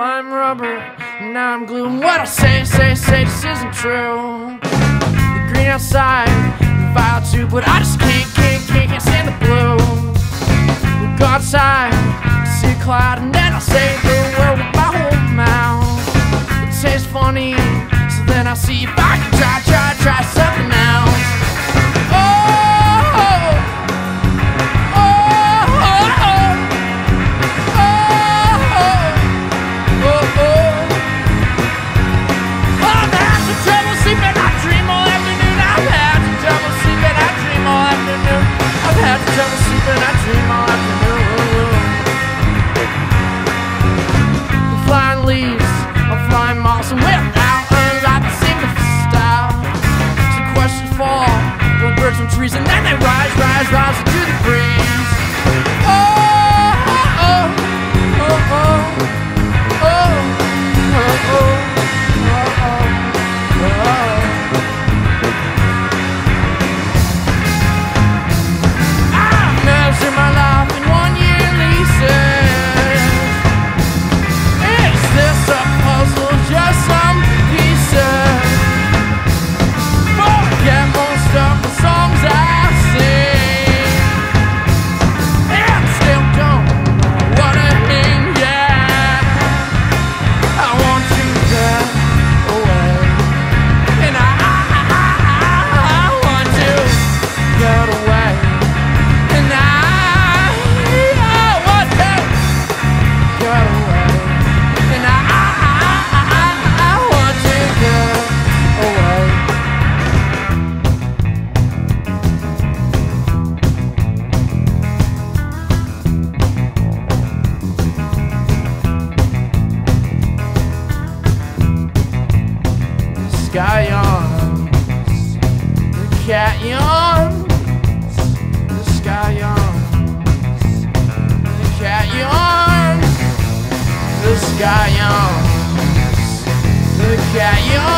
I'm rubber, now I'm glue. And what I say, say, say, this isn't true. The green outside, the violet too, but I just can't, can't, can't, can't stand the blue. We'll go outside, see a cloud, and then I say the word with my whole mouth. It tastes funny, so then I see if I from trees, and then they rise, rise, rise into the breeze. Oh, cat yawns, the sky yawns, the cat yawns, the sky yawns, the cat yawns,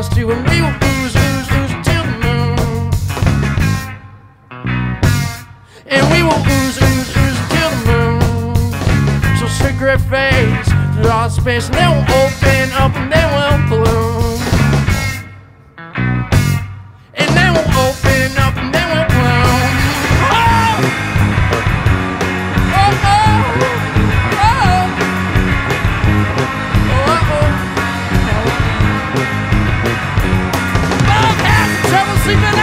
promised you, and we will lose, lose, lose till the moon. And we will lose, lose, lose till the moon. So secret phase, draw space, and they will open up and they will bloom. sleeping.